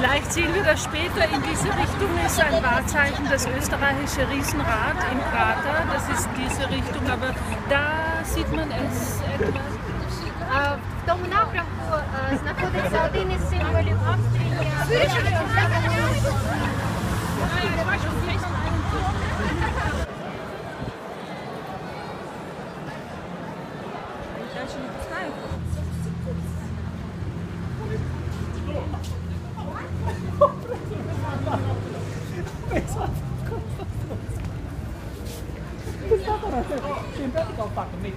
Vielleicht sehen wir das später. In diese Richtung ist ein Wahrzeichen das österreichische Riesenrad im Prater. Das ist diese Richtung, aber da sieht man es etwas. А в тому напрямку е, знаходиться один із символів Австрії. だから、それ在意識が分かった。メ。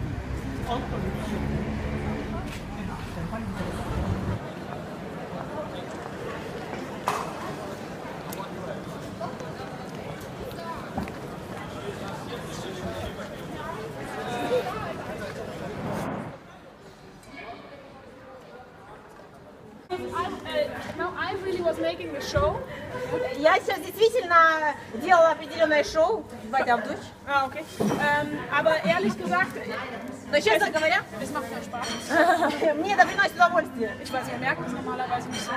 Я сейчас действительно делала определенное шоу, дочь. Ah, okay. Ähm, aber ehrlich gesagt, Но, честно говоря, мне это приносит удовольствие. Ich weiß, ihr merkt es normalerweise nicht so.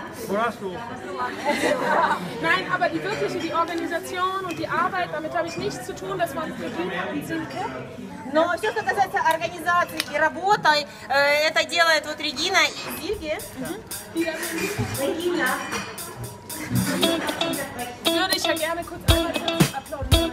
Nein, aber die wirkliche, die Organisation und die Arbeit, damit habe ich nichts zu tun. Das waren Regina und Silke. Но все, что касается организации и работы, э, это делает вот Регина и Зильки. Sind. Würde ich ja gerne kurz einmal applaudieren.